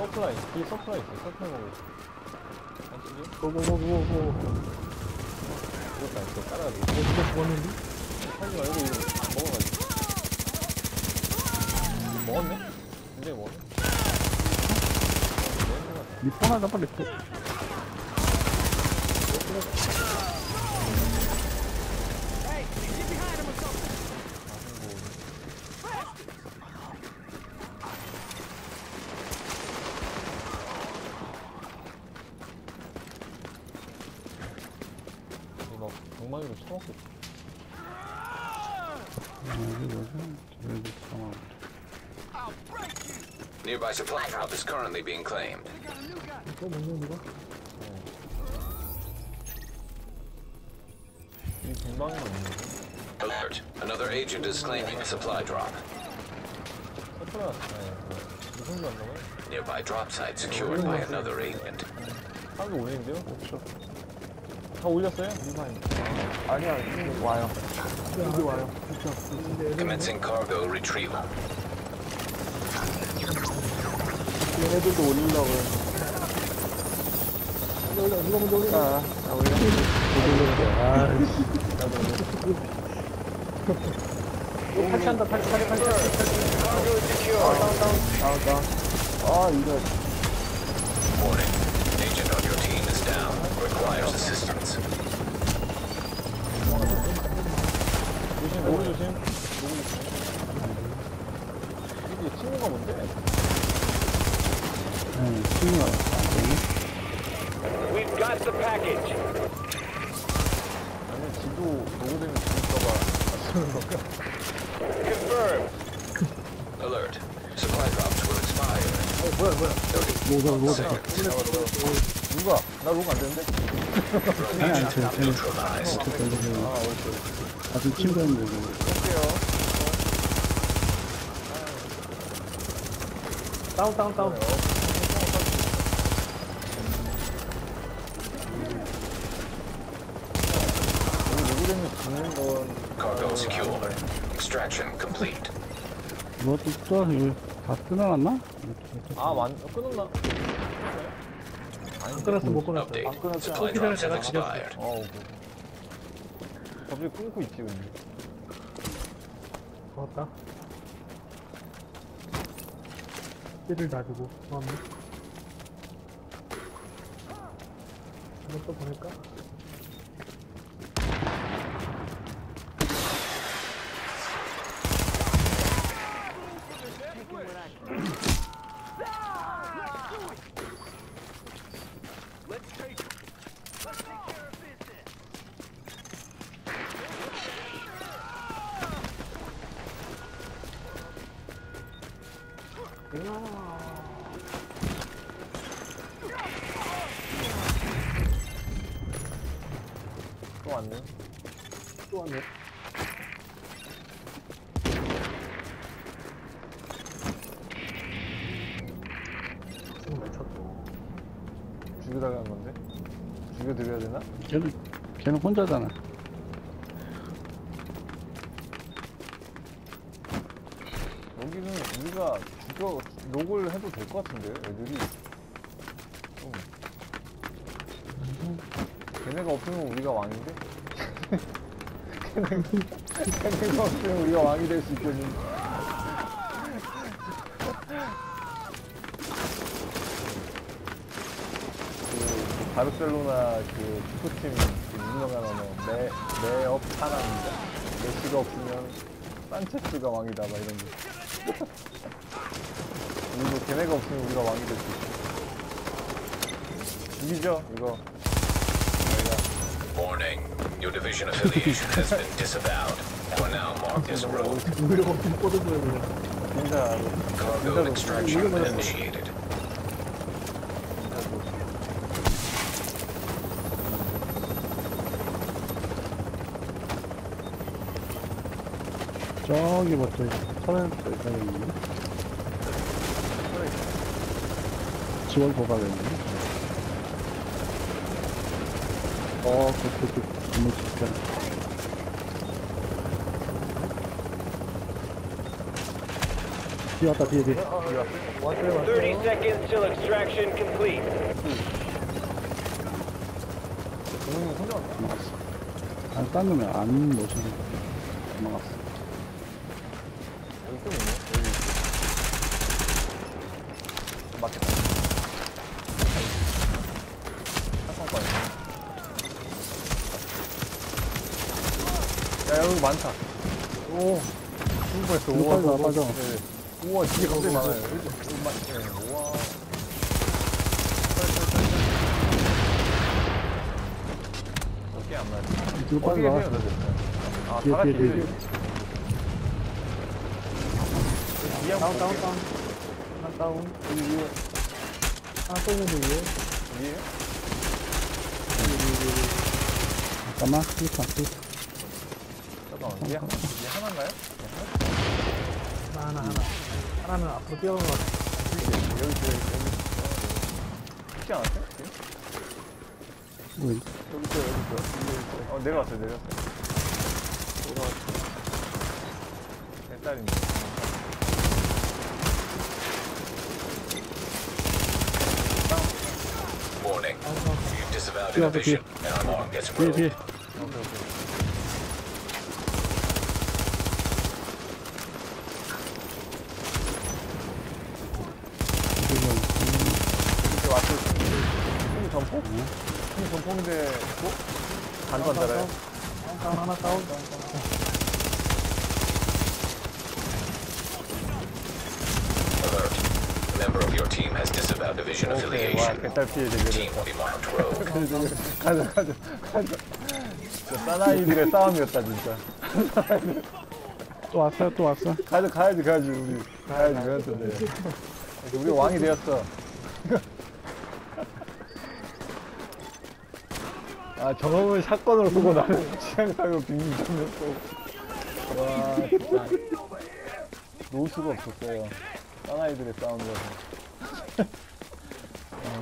supply, 뒤에 supply 있어. supply 먹고 있어. 한쪽이? 고고고고고. 돼. 따라가지고. 어, 누가 죽었는데? 하지 말고 이거 먹어가지고. 먹었네? 굉장히 먹었네? 리폰 하자, 빨리. Nearby supply hub is currently being claimed. Alert. Another agent is claiming a supply drop. Nearby drop site secured by another agent. 다 올렸어요? 아니야, 이거 와요. 여기 와요. Commencing cargo retrieval. 얘네들도 올리려고. 올려, 올려, 누가 먼저 올려? 아, 나 올려. 아이씨. 탈취한다, 탈취, 탈취, 탈취. 다운, 다운, 다운, 다운. 아, 이거. Warning. Requires assistance. 조심, 로그 조심. 로그 조심. 이게 친구가 뭔데? 응, 친구야. We've got the package. 아니, 지도 로그 되면 죽을까봐 안 쓰는 건가? Confirmed. Alert. Supply drops will expire. 어, 뭐야, 뭐야. 뭐가, 뭐가. 누가? 나 로그 안 되는데? 아니, 아니, 저, 저. 저, 저, 저, 아, 옳지, 옳지. 아주. 할게요. 다운, 다운, 다운. 여기 로그 되면 죽는 건. Cargo secure. Extraction complete. 이것도 또, 이거 다 끊어놨나? 아, 만, 어, 끊었나? 아니, 끊었어, 못 끊었어. 안 끊었어. Supply drops have expired. 어, 오케이. 갑자기 끊고 있지, 근데. 고맙다. 띠를 놔주고, 고맙네. 한번 또 보낼까? 또 왔네. 또 왔네. 지금 미쳤어. 죽여달라는 건데? 죽여드려야 되나? 걔는, 걔는 혼자잖아. 여기는 우리가 죽여, 녹을 해도 될 것 같은데, 애들이. 좀. 걔네가 없으면 우리가 왕인데? 걔네가, 없으면 우리가 왕이 될 수 있겠는데. 그, 바르셀로나 그 축구팀 그 유명한 언어, 매, 매업 하나입니다. 메시가 없으면 산체스가 왕이다, 막 이런 거. 그리고 걔네가 없으면 우리가 왕이 될 수 있어. 죽이죠, 이거. 저희가. Warning. Your division affiliation has been disavowed. For now, mark this road. 우리가 어떻게 뻗어줘야 돼. 진짜, Cargo extraction initiated. 저기 뭐, 저기, 서면서 있어야겠는데? 지원 고가겠는데? 어, 그, 그, 그, 건물 진짜. 뒤에 왔다, 뒤에, 뒤에. 왔어요, 30 왔어요. seconds till extraction complete. 도망갔어. 안 땄으면 안 모시고 도망갔어. 여기 좀 있네. 여기 있어. 맞겠다. 한번까지. 야, 여기 많다. 오. 충분했어. 이거 우와, 빠져, 우와, 빠져. 네. 우와, 뒤에 갑자기 많아요. 여기, 많, 네. 우와. 어깨 안 어떻게 빠져. 해요, 다들? 아, 다 같이 뒤에 다운, 다운, 다운. 하나 다운. 여기 위에. 하나 또 있는데, 위에. 위에? 잠깐만, 클릭한, 클릭. 잠깐만, 위에, 하- 위에 하나인가요? 하나, 하나, 하나. 하나는 앞으로 뛰어오는 것 같아. 여기, 여기, 여기, 여기. 쉽지 않았어요? 지금? 왜, 여기 있어요, 여기 있어요. 어, 내려왔어요, 내려왔어요. 내려왔어요. 내 딸입니다. 뒤에, rolled. 뒤에. 오케이. 이렇게 왔어요. 승리 전폭? 전폭인데, 뭐? 반도 안 달아요? 하나 다운, 다운, 다운. Alert. A member of your team has disavowed division affiliation. Team 되게 will be marked rogue. 가자, 가자, 가자. 진짜 사나이들의 싸움이었다, 진짜. 또 왔어요, 또 왔어. 가자, 가야지, 가야지, 우리. 가야지, 그랬는데. 우리 왕이 되었어. 아, 저놈은 샷건으로 쏘고 나는 취향상으로 빙빙 쏘고. 와, 진짜. 놓을 수가 없었어요. 사나이들의 싸움이어서.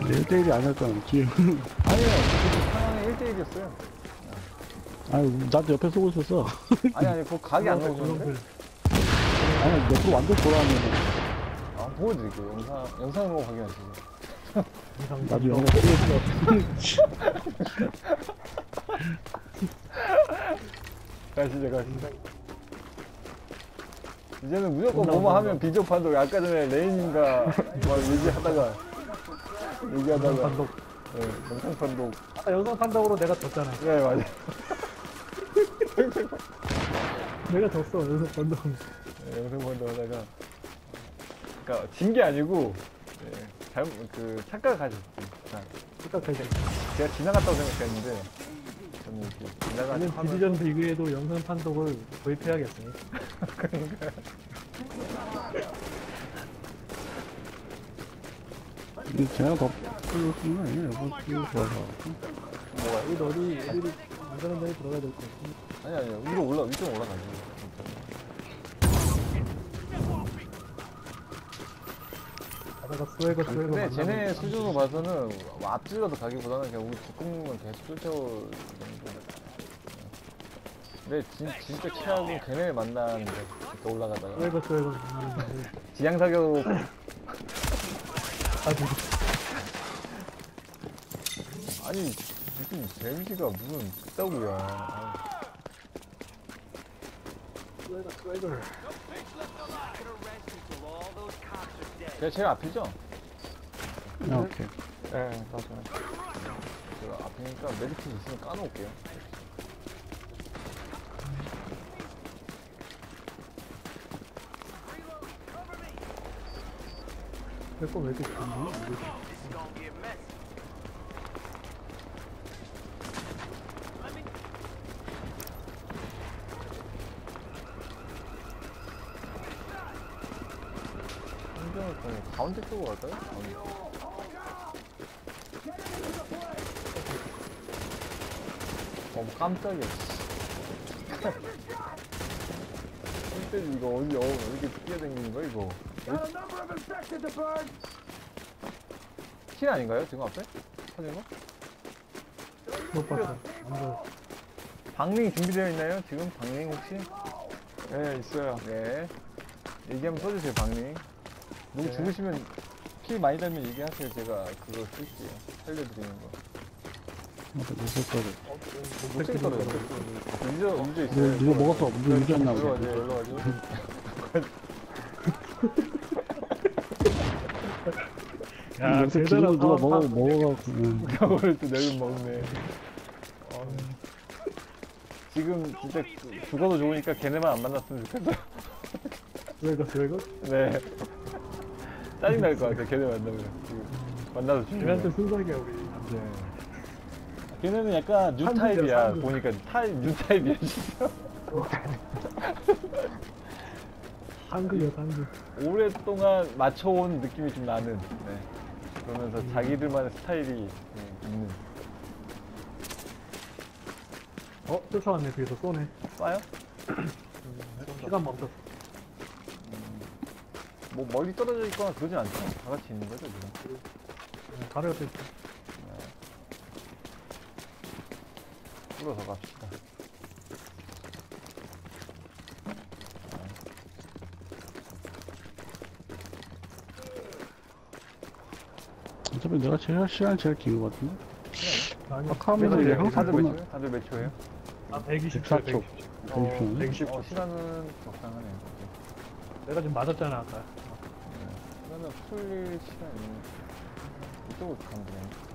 1대1이 아니었잖아, 뒤에. 아니요, 그 상황이 1대1이었어요. 아니, 나도 옆에 쏘고 있었어. 아니, 아니, 그거 각이 안 나오셨는데? 아니, 옆으로 완전 돌아왔는데. 아, 보여드릴게요. 영상, 영상으로 확인하시죠. 나도 영어 쓰고 가시죠, 가시죠. 이제는 무조건 뭐뭐 하면 비디오 판독. 아까 전에 레인인가 막 얘기하다가, 얘기하다가. 판독. 네, 영상 판독. 아까 영상 판독으로 내가 졌잖아. 네, 맞아요. 내가 졌어, 영상 판독. 네, 영상 판독 하다가. 그니까, 진 게 아니고, 네, 잘못, 그, 착각을 가졌어요. 자, 착각하지. 제가 지나갔다고 생각했는데, 저는 이렇게 지나가는 나는 화면. 디비전 리그에도 영상 판독을 도입해야겠어요. 제가 더 끌고 쓴거 아니에요? 끌고 좋아서. 뭐가, 여기 어디, 애들이 안전한 데에 들어가야 될 것 같아. 아니, 아니, 위로 올라, 위쪽. 가다가 스웨거 스웨거 근데 만나면 쟤네 수준으로 봐서는 뭐 앞질러서 가기보다는 그냥 우리 뒷공만 계속 쫓아올 근데 진, 진짜 최악은 걔네 만나는데 이렇게 올라가다가 스웨거 만나면 지향사격으로 아주 아니 무슨 젠지가 무슨 그따구야 아. 제가 제일 앞이죠? 아, 오케이. 네 맞아요 제가 앞이니까 메디킷 있으면 까놓을게요 내거 왜 이렇게 좋니? 환경을 통해 가운데 쪽으로 갈까요? 가운데 쪽. 어, 깜짝이야. 깜짝이 이거 어디, 어, 이렇게 뛰어다니는 거야, 이거? 킬 아닌가요? 지금 앞에? 터진 거? 못 봤어. 안 보여. 방링 준비되어 있나요? 지금 방링 혹시? 네, 있어요. 네. 얘기 한번 써주세요, 방님. 누구 네. 죽으시면 피 많이 달면 얘기하세요. 제가 그거 쓸게요. 살려드리는 거. 무슨 거를. 녹색 떨어져. 유저 누구, 있어요. 누가 먹었어? 유지했나 일로 보다. 와줘, 일로 와줘. 야, 요새 기름 누가 먹어, 먹어갖고. 응. 그걸 또 내일 먹네. 어. 지금 진짜 죽어도 좋으니까 걔네만 안 만났으면 좋겠어요. 스웨거, 스웨거? 네. 짜증 날 것 같아, 걔네 만나면. 지금 만나서 걔네한테 죽으면. 순삭이야, 우리. 네. 걔네는 약간 new type이야. 한국. 보니까 타입, new type이야, 진짜. 한국이야, 한국. 오랫동안 맞춰온 느낌이 좀 나는. 네. 그러면서 자기들만의 스타일이 네, 있는. 어, 쫓아왔네, 뒤에서 쏘네. 쏴요? 시간 멈췄어. 뭐 멀리 떨어져 있거나 그러진 않죠? 다 같이 있는 거죠, 지금? 가래가 또 있어. 뚫어서 갑시다. 어차피 내가 제일 시간 제일 긴 것 같은데? 아니, 하면서 몇 이제? 항상 다들 몇 보면 초예요? 다들 몇 초예요? 아, 120초, 104초. 120초. 어, 120초. 어, 시간은 적당하네요. 내가 지금 맞았잖아, 아까. 시간은 풀릴 시간이 이쪽으로 가면 되네.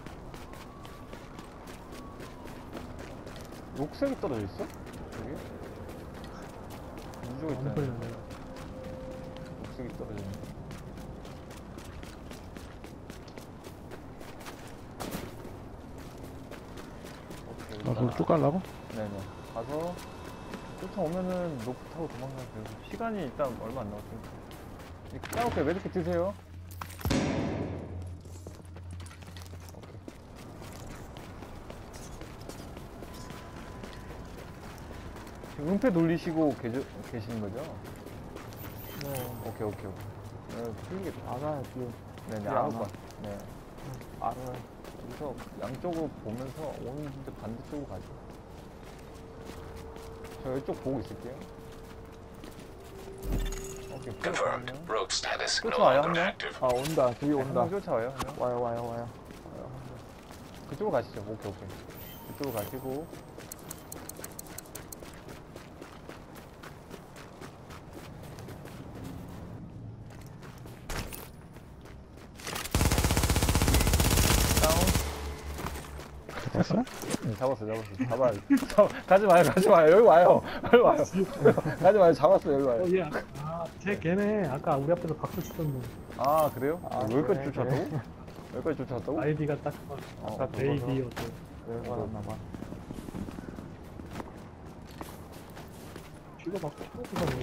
녹색이 떨어져 있어? 여기? 이쪽에 안 있잖아. 걸렸네. 녹색이 떨어져 있네. 오케이. 아, 그럼 쭉 가려고? 네네. 가서 쫓아오면은 노프 타고 도망가면 돼요. 시간이 일단 얼마 안 남았으니까. 이렇게 까놓게 왜 이렇게 드세요? 지금 은폐 돌리시고 계저, 계시는 거죠? 네. 오케이, 오케이, 오케이. 네, 풀리겠다. 알아, 지금. 네 네, 안 아홉 와. 번. 네. 알아. 여기서 양쪽으로 보면서 오는데 반대쪽으로 가죠. 저 이쪽 보고 있을게요. 오케이. Confirmed. 한 명. Rogue status no 쫓아와요, longer 한 명? active. 아, 온다. 뒤에 한명 쫓아와요. 한 명. 와요, 와요, 와요. 그쪽으로 가시죠. 오케이, 오케이. 그쪽으로 가시고. 다운. 봤어? 응, 잡았어, 잡았어. 잡아. 잡, 가지 마요, 가지 마요. 여기 와요. 여기 와요. 가지 마요. 잡았어, 여기 와요. 어, 얘, 아, 쟤 걔네. 아까 우리 앞에서 박수 치던 분. 아, 그래요? 아, 여기까지 그래, 쫓아왔다고? 여기까지 쫓아왔다고? 아이디가 딱, 어, 아까 그거 베이비 어때? 왜 받았나봐. 쥐가 막쫓아오네.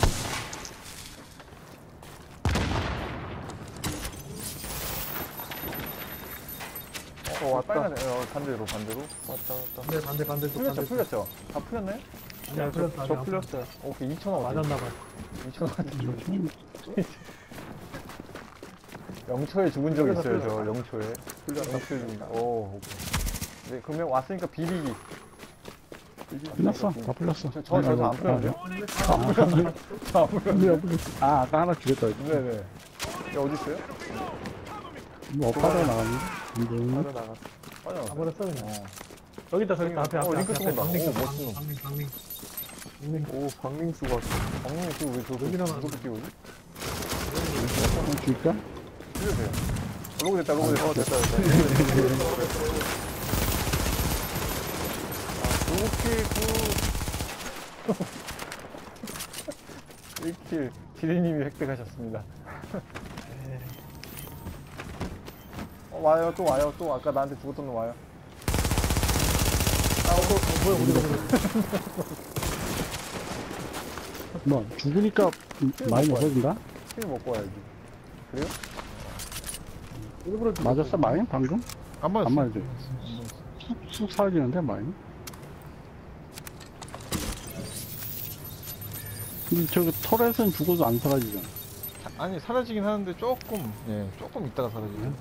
어, 왔다. 어, 반대로, 반대로. 왔다, 왔다. 네, 반대, 반대, 쪽 풀렸죠, 반대. 풀렸죠? 다 풀렸나요? 네, 풀렸어. 저 풀렸어요. 오케이, 2,000원. 맞았나 봐. 2,000원. 영초에 죽은 적 풀렸어, 있어요, 저 풀렸어. 영초에. 풀렸다, 풀린다. 오, 오케이. 네, 그러면 왔으니까 비비기. 끝났어. 다 풀렸어. 저, 저, 저도 안 풀렸는데요? 아, 아, 저안 풀렸는데? 아, 아까 하나 죽였다. 네네. 야, 어딨어요? 뭐, 엇가다 나갔는데? 근데, 나갔어. 빠져. 가버렸어, 그냥. 어. 여기 있다, 저기 있다. 앞에, 어, 앞에, 링크 앞에. 쏜다. 방링, 오, 멋진 방링, 방링. 방링. 오, 박민수가. 박민수 왜 저거, 여기나 끼우지? 한번 줄까? 틀려세요. 로고 됐다, 로고 됐다. 어, 됐다, 됐다. 아, 오케이, 굿. 1킬. 지리님이 획득하셨습니다. 어, 와요, 또 와요, 또 아까 나한테 죽었던 놈 와요. 아, 어, 어, 뭐야, 우리가 뭐, 죽으니까 많이 없어진다? 킬 먹고 와야지. 그래요? 일부러 맞았어, 많이? 방금? 안안 맞았죠? 쑥, 쑥 사라지는데, 많이? 근데 저기 털에서는 죽어도 안 사라지잖아. 아니, 사라지긴 하는데 조금, 예, 조금 있다가 사라지죠.